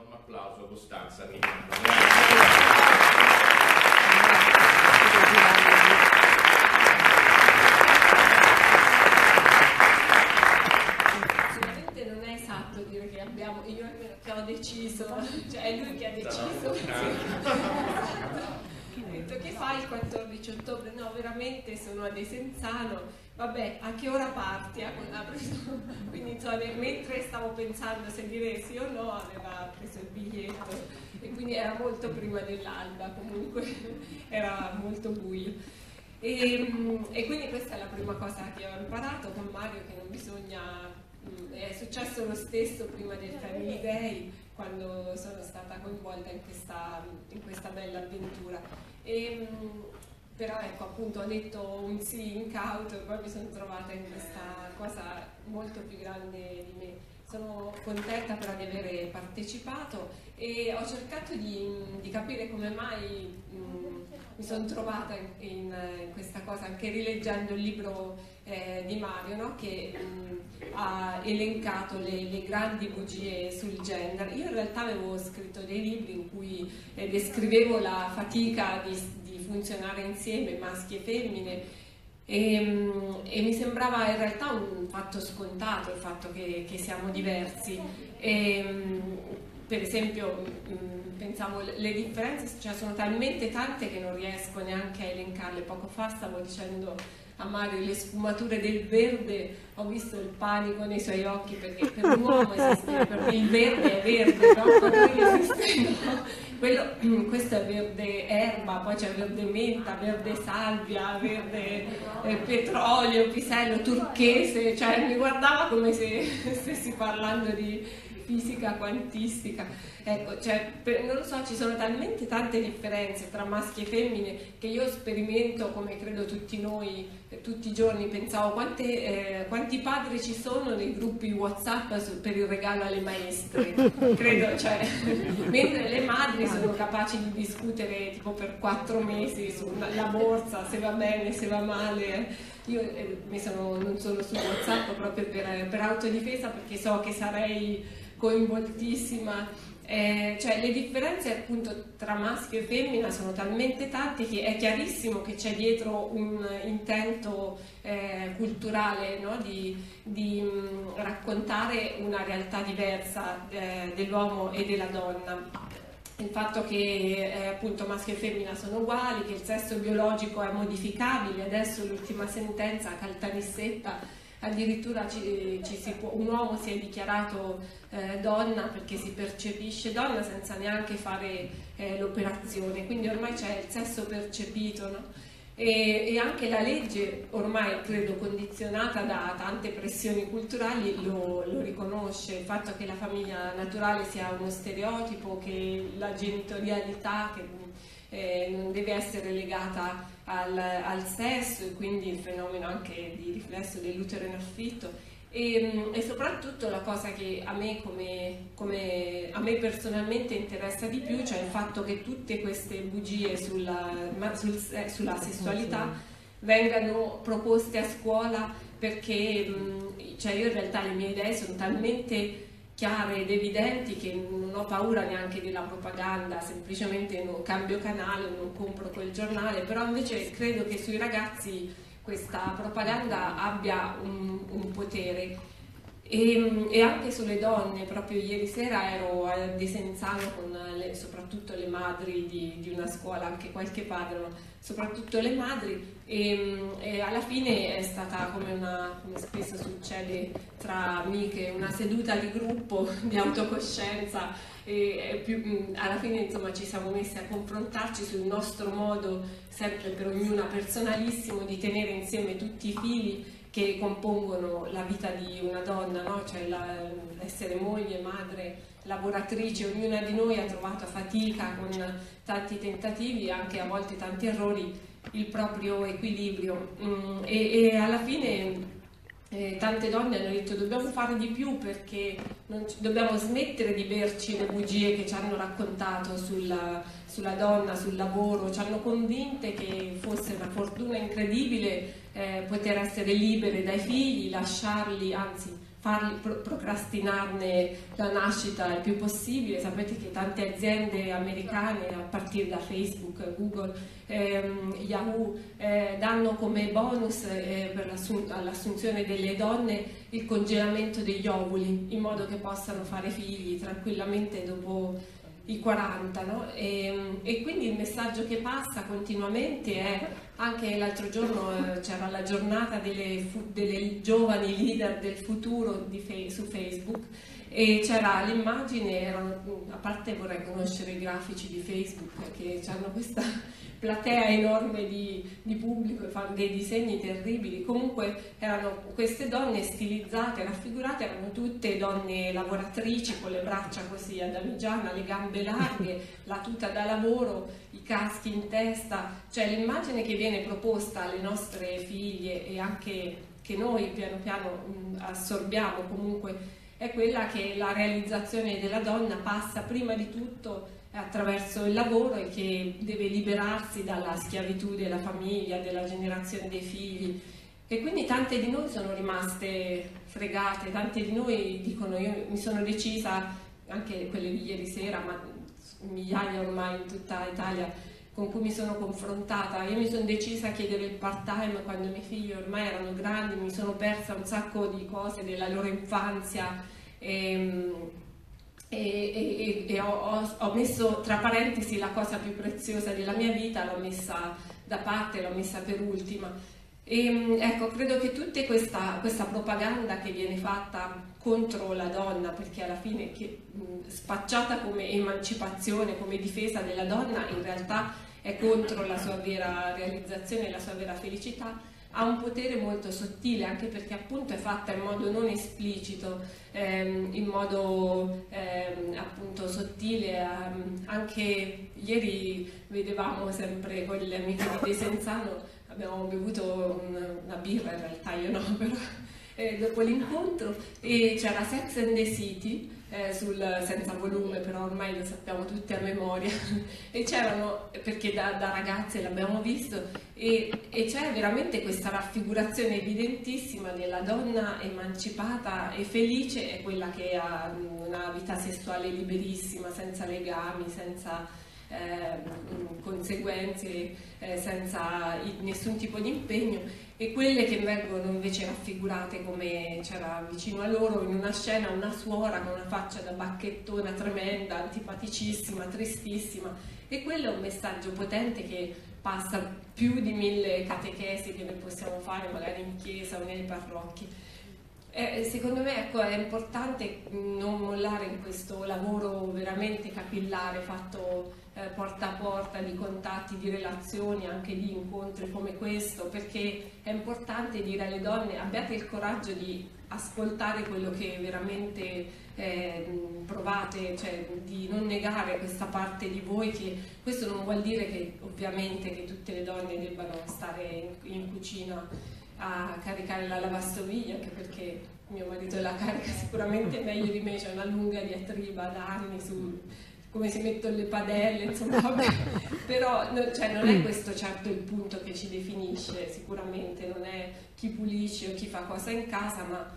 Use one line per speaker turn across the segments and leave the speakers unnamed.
enorme applauso Costanza.
Sicuramente non è esatto dire che abbiamo, io che ho deciso, cioè è lui che ha deciso. Ha detto che fai il 14 ottobre? No, veramente sono a Desenzano. Vabbè, a che ora parti? Preso- Quindi insomma, mentre stavo pensando se dire sì o no, aveva preso il biglietto e quindi era molto prima dell'alba, comunque era molto buio. E, mm, e quindi questa è la prima cosa che ho imparato con Mario, che non bisogna... mm, È successo lo stesso prima del Family Day, quando sono stata coinvolta in questa, in questa bella avventura. E, mm, però ecco appunto ho detto un sì incauto e poi mi sono trovata in questa cosa molto più grande di me. Sono contenta però di aver partecipato e ho cercato di, di capire come mai mm, mi sono trovata in, in- in questa cosa, anche rileggendo il libro eh, di Mario, no? che mm, ha elencato le, le grandi bugie sul gender. Io in realtà avevo scritto dei libri in cui eh, descrivevo la fatica di funzionare insieme, maschi e femmine, e, mm, e mi sembrava in realtà un fatto scontato il fatto che, che siamo diversi. E, mm, per esempio, mm, pensavo le differenze, cioè sono talmente tante che non riesco neanche a elencarle. Poco fa stavo dicendo a Mario le sfumature del verde, ho visto il panico nei suoi occhi perché per un uomo esiste, per me il verde è verde, no? per lui esiste no. Quello- questo è verde erba, poi c'è verde menta, verde salvia, verde eh, petrolio, pisello, turchese, cioè mi guardava come se stessi parlando di fisica quantistica. Ecco, cioè, per- non lo so, ci sono talmente tante differenze tra maschi e femmine che io sperimento, come credo tutti noi, eh, tutti i giorni, pensavo quante, eh, quanti padri ci sono nei gruppi WhatsApp su- per il regalo alle maestre. Credo, cioè, mentre le madri sono capaci di discutere tipo per quattro mesi sulla borsa, se va bene, se va male. Io eh, mi sono, non sono su WhatsApp proprio per, per autodifesa perché so che sarei coinvoltissima. Eh, cioè le differenze appunto tra maschio e femmina sono talmente tante che è chiarissimo che c'è dietro un intento eh, culturale no? di, di, mh, raccontare una realtà diversa eh, dell'uomo e della donna il fatto che eh, appunto maschio e femmina sono uguali, che il sesso biologico è modificabile, adesso l'ultima sentenza Caltanissetta addirittura ci, ci può- un uomo si è dichiarato eh, donna perché si percepisce donna senza neanche fare eh, l'operazione, quindi ormai c'è il sesso percepito, no? E, e anche la legge, ormai credo condizionata da tante pressioni culturali, lo, lo riconosce, il fatto che la famiglia naturale sia uno stereotipo, che la genitorialità che, eh, non deve essere legata al, al sesso e quindi il fenomeno anche di riflesso dell'utero in affitto. E, mm, e soprattutto la cosa che a me, come, come a me personalmente interessa di più, cioè il fatto che tutte queste bugie sulla, sul sulla sessualità vengano proposte a scuola perché mh, cioè io in realtà le mie idee sono talmente chiare ed evidenti che non ho paura neanche della propaganda, semplicemente non cambio canale, non compro quel giornale, però invece credo che sui ragazzi questa propaganda abbia un, un potere e, e anche sulle donne, proprio ieri sera ero a Desenzano con le- soprattutto le madri di, di una scuola, anche qualche padre, ma soprattutto le madri. E, e alla fine è stata come, una, come spesso succede tra amiche, una seduta di gruppo di autocoscienza e, e più- alla fine insomma ci siamo messi a confrontarci sul nostro modo, sempre per ognuna personalissimo, di tenere insieme tutti i fili che compongono la vita di una donna, no? cioè l'essere moglie, madre, lavoratrice, ognuna di noi ha trovato a fatica con tanti tentativi e anche a volte tanti errori il proprio equilibrio Mm, e, e alla fine eh, tante donne hanno detto dobbiamo fare di più perché ci- dobbiamo smettere di berci le bugie che ci hanno raccontato sulla, sulla donna, sul lavoro, ci hanno convinte che fosse una fortuna incredibile eh, poter essere libere dai figli, lasciarli, anzi pro, procrastinarne la nascita il più possibile. Sapete che tante aziende americane, a partire da Facebook, Google, ehm, Yahoo, eh, danno come bonus eh, all'assunzione delle donne il congelamento degli ovuli, in modo che possano fare figli tranquillamente dopo i 40, no? e, e, quindi il messaggio che passa continuamente è, anche l'altro giorno eh, c'era la giornata delle, delle, giovani leader del futuro fe, su Facebook e c'era l'immagine, a parte vorrei conoscere i grafici di Facebook che hanno questa platea enorme di, di pubblico e fanno dei disegni terribili. Comunque erano queste donne stilizzate, raffigurate, erano tutte donne lavoratrici con le braccia così a damigiana, le gambe larghe, la tuta da lavoro, i caschi in testa, cioè l'immagine che viene proposta alle nostre figlie e anche che noi piano piano assorbiamo comunque è quella che la realizzazione della donna passa prima di tutto attraverso il lavoro e che deve liberarsi dalla schiavitù della famiglia, della generazione dei figli. E quindi tante di noi sono rimaste fregate, tante di noi dicono io mi sono decisa, anche quelle di ieri sera, ma migliaia ormai in tutta Italia con cui mi sono confrontata, io mi sono decisa a chiedere il part time quando i miei figli ormai erano grandi, mi sono persa un sacco di cose della loro infanzia. E, ehm, e, e, e ho, ho, messo tra parentesi la cosa più preziosa della mia vita, l'ho messa da parte, l'ho messa per ultima. E, mm, ecco, credo che tutta questa, questa, propaganda che viene fatta contro la donna, perché alla fine che, mm, spacciata come emancipazione, come difesa della donna, in realtà è contro la sua vera realizzazione la sua vera felicità, ha un potere molto sottile anche perché appunto è fatta in modo non esplicito, ehm, in modo ehm, appunto sottile. Ehm, anche ieri vedevamo sempre con gli amici di Desenzano, abbiamo bevuto una, una birra in realtà io no, però eh, dopo l'incontro e c'era Sex and the City eh, sul, senza volume, però ormai lo sappiamo tutti a memoria, e c'erano, perché da, da ragazze l'abbiamo visto, e, e, c'è veramente questa raffigurazione evidentissima della donna emancipata e felice, è quella che ha una vita sessuale liberissima, senza legami, senza eh, conseguenze, eh, senza nessun tipo di impegno e quelle che vengono invece raffigurate come c'era vicino a loro in una scena una suora con una faccia da bacchettona tremenda, antipaticissima, tristissima e quello è un messaggio potente che passa più di mille catechesi che noi possiamo fare magari in chiesa o nei parrocchi. Eh, secondo me ecco, è importante non mollare in questo lavoro veramente capillare fatto eh, porta a porta di contatti, di relazioni, anche di incontri come questo, perché è importante dire alle donne abbiate il coraggio di ascoltare quello che veramente eh, provate, cioè di non negare questa parte di voi che questo non vuol dire che ovviamente che tutte le donne debbano stare in, in cucina a caricare la lavastoviglie, anche perché mio marito la carica sicuramente meglio di me, c'è una lunga diatriba da anni su come si mettono le padelle, insomma, però no, cioè, non è questo certo il punto che ci definisce, sicuramente non è chi pulisce o chi fa cosa in casa, ma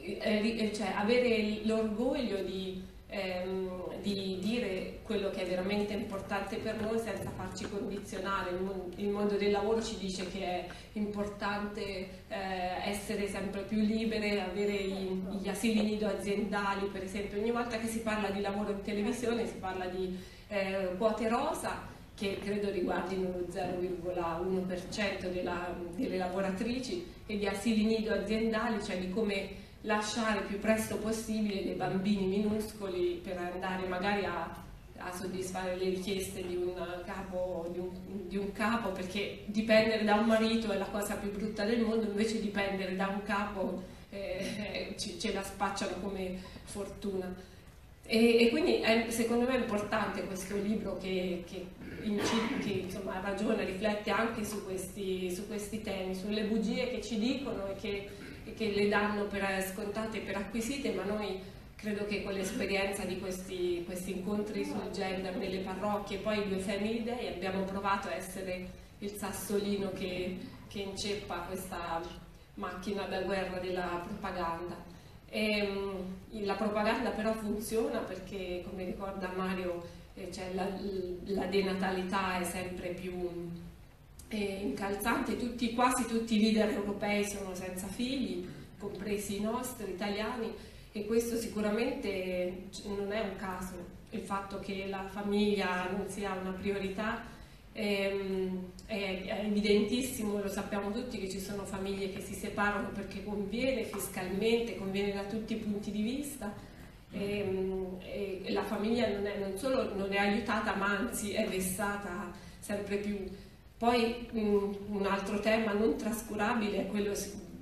eh, cioè, avere l'orgoglio di ehm, di dire quello che è veramente importante per noi senza farci condizionare. Il mondo del lavoro ci dice che è importante eh, essere sempre più libere, avere i, gli asili nido aziendali, per esempio. Ogni volta che si parla di lavoro in televisione si parla di eh, quote rosa che credo riguardino lo 0,1% della, delle lavoratrici e di asili nido aziendali, cioè di come lasciare il più presto possibile dei bambini minuscoli per andare magari a, a soddisfare le richieste di un, capo, di, un, di un, capo, perché dipendere da un marito è la cosa più brutta del mondo, invece dipendere da un capo eh, ce, ce la spacciano come fortuna. E, e quindi è, secondo me è importante questo libro che, che, che insomma, ragiona, riflette anche su questi, su questi temi, sulle bugie che ci dicono e che che le danno per scontate e per acquisite, ma noi credo che con l'esperienza di questi, questi, incontri sul gender nelle parrocchie poi i due Family Day abbiamo provato a essere il sassolino che, che inceppa questa macchina da guerra della propaganda. E, mm, la propaganda però funziona perché, come ricorda Mario, cioè la, la, denatalità è sempre più eh, incalzante, tutti, quasi tutti i leader europei sono senza figli, compresi i nostri italiani, e questo sicuramente non è un caso, il fatto che la famiglia non sia una priorità ehm, è, evidentissimo, lo sappiamo tutti che ci sono famiglie che si separano perché conviene fiscalmente, conviene da tutti i punti di vista e, ehm, e la famiglia non, è, non solo non è aiutata ma anzi è vessata sempre più. Poi un altro tema non trascurabile è quello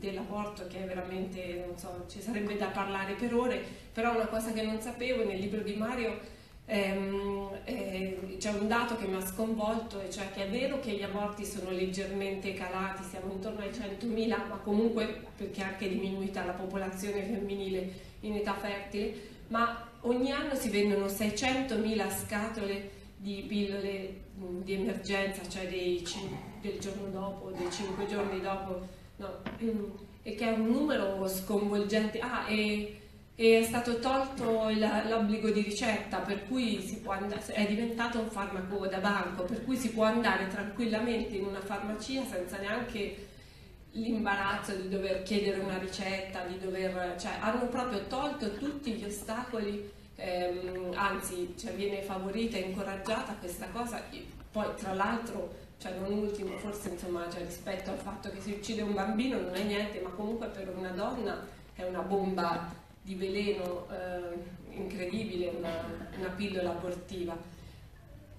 dell'aborto che è veramente, non so, ci sarebbe da parlare per ore, però una cosa che non sapevo nel libro di Mario ehm, eh, c'è un dato che mi ha sconvolto, e cioè che è vero che gli aborti sono leggermente calati, siamo intorno ai 100.000, ma comunque perché è anche diminuita la popolazione femminile in età fertile, ma ogni anno si vendono 600.000 scatole di pillole di emergenza, cioè dei, del giorno dopo, dei 5 giorni dopo no, e che è un numero sconvolgente. Ah, e, e è stato tolto l'obbligo di ricetta, per cui è diventato un farmaco da banco, per cui si può andare tranquillamente in una farmacia senza neanche l'imbarazzo di dover chiedere una ricetta, di dover, cioè hanno proprio tolto tutti gli ostacoli, ehm, anzi cioè, viene favorita e incoraggiata questa cosa, poi tra l'altro cioè non ultimo, forse insomma, cioè, rispetto al fatto che si uccide un bambino non è niente, ma comunque per una donna è una bomba di veleno eh, incredibile, una, una, pillola abortiva.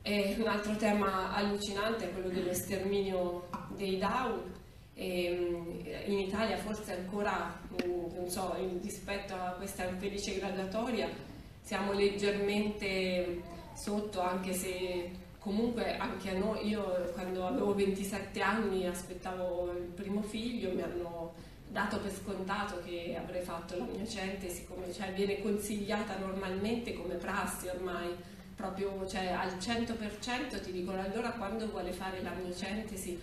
E un altro tema allucinante è quello dello sterminio dei Down. E, mm, in Italia forse ancora, mm, non so, rispetto a questa infelice graduatoria siamo leggermente sotto, anche se comunque anche a noi, io quando avevo 27 anni aspettavo il primo figlio, mi hanno dato per scontato che avrei fatto la mia centesi, come cioè, viene consigliata normalmente come prassi ormai, proprio cioè, al 100% ti dicono allora quando vuole fare la mia centesi,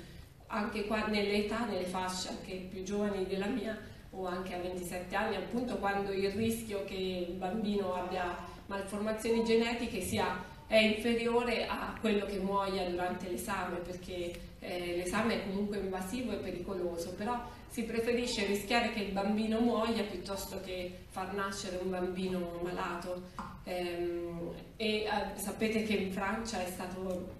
anche qua nelle età, nelle fasce anche più giovani della mia o anche a 27 anni, appunto quando il rischio che il bambino abbia malformazioni genetiche sia è inferiore a quello che muoia durante l'esame perché eh, l'esame è comunque invasivo e pericoloso, però si preferisce rischiare che il bambino muoia piuttosto che far nascere un bambino malato. Ehm, e eh, sapete che in Francia è stato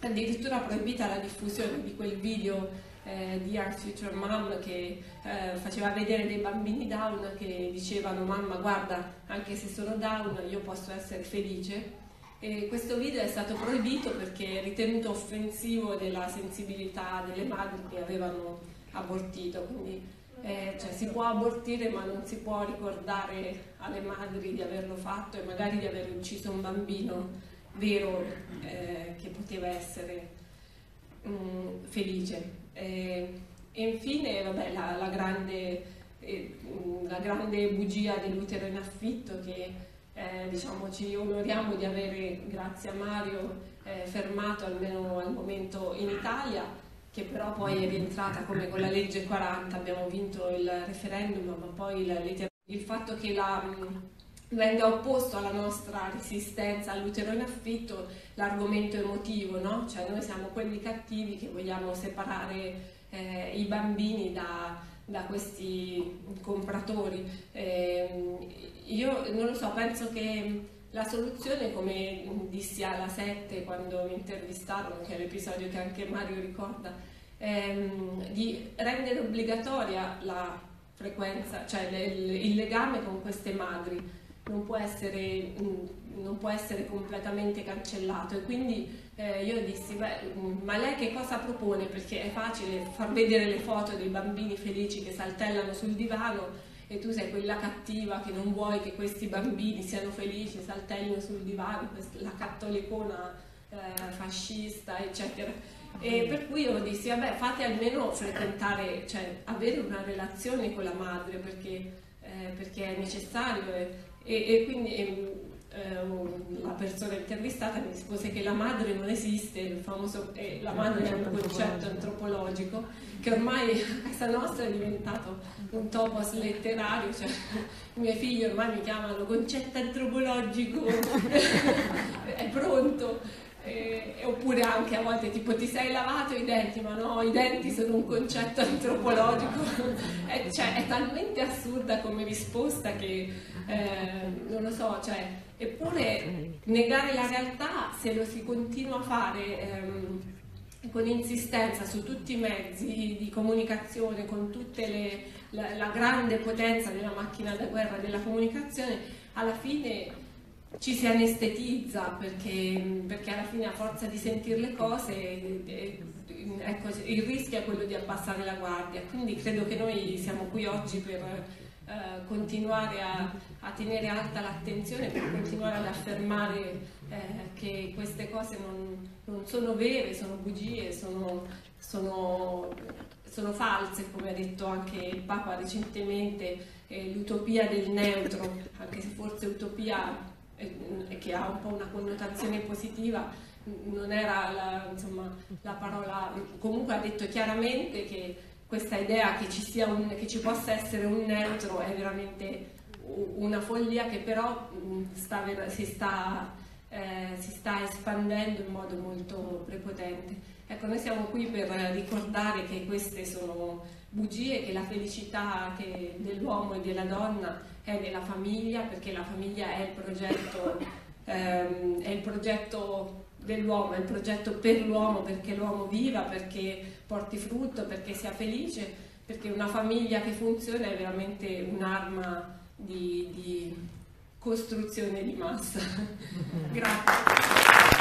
addirittura proibita la diffusione di quel video eh, di Our Future Mom che eh, faceva vedere dei bambini down che dicevano mamma guarda anche se sono down io posso essere felice e questo video è stato proibito perché è ritenuto offensivo della sensibilità delle madri che avevano abortito, quindi eh, cioè, si può abortire ma non si può ricordare alle madri di averlo fatto e magari di aver ucciso un bambino vero eh, che poteva essere mh, mm, felice. E, e infine vabbè, la, la, grande, eh, la grande bugia dell'utero in affitto che eh, diciamo, ci onoriamo di avere, grazie a Mario, eh, fermato almeno al momento in Italia, che però poi è rientrata come con la legge 40, abbiamo vinto il referendum, ma poi il, il fatto che la, venga opposto alla nostra resistenza all'utero in affitto l'argomento emotivo, no? Cioè noi siamo quelli cattivi che vogliamo separare eh, i bambini da, da questi compratori. Eh, io non lo so, penso che la soluzione, come dissi alla 7 quando mi intervistarono, che è l'episodio che anche Mario ricorda, ehm, di rendere obbligatoria la frequenza, cioè il legame con queste madri non può essere, non può essere completamente cancellato e quindi eh, io dissi, beh, ma lei che cosa propone? Perché è facile far vedere le foto dei bambini felici che saltellano sul divano e tu sei quella cattiva che non vuoi che questi bambini siano felici, saltellino sul divano, la cattolicona eh, fascista, eccetera. E per cui io dissi, vabbè, fate almeno frequentare, cioè avere una relazione con la madre perché, eh, perché è necessario. E, e, quindi eh, la persona intervistata mi rispose che la madre non esiste, il famoso, eh, la madre è un concetto antropologico che ormai a casa nostra è diventato un topos letterario, cioè i miei figli ormai mi chiamano concetto antropologico, è pronto. Eh, oppure anche a volte tipo ti sei lavato i denti, ma no, i denti sono un concetto antropologico, è, cioè, è talmente assurda come risposta che eh, non lo so, cioè, eppure negare la realtà se lo si continua a fare ehm, con insistenza su tutti i mezzi di comunicazione, con tutta la, la grande potenza della macchina da guerra della comunicazione, alla fine ci si anestetizza perché, perché, alla fine a forza di sentire le cose ecco, il rischio è quello di abbassare la guardia. Quindi credo che noi siamo qui oggi per eh, continuare a, a, tenere alta l'attenzione, per continuare ad affermare eh, che queste cose non, non, sono vere, sono bugie, sono, sono, sono, false, come ha detto anche il Papa recentemente, eh, l'utopia del neutro, anche se forse utopia eh, che ha un po' una connotazione positiva, non era la, insomma, la parola, comunque ha detto chiaramente che questa idea che ci, un, che ci, possa essere un neutro è veramente una follia che però sta, si, sta, eh, si, sta, espandendo in modo molto prepotente. Ecco, noi siamo qui per ricordare che queste sono bugie, che la felicità dell'uomo e della donna è nella famiglia, perché la famiglia è il progetto, ehm, progetto dell'uomo, è il progetto per l'uomo, perché l'uomo viva, perché porti frutto, perché sia felice, perché una famiglia che funziona è veramente un'arma di, di costruzione di massa. Grazie.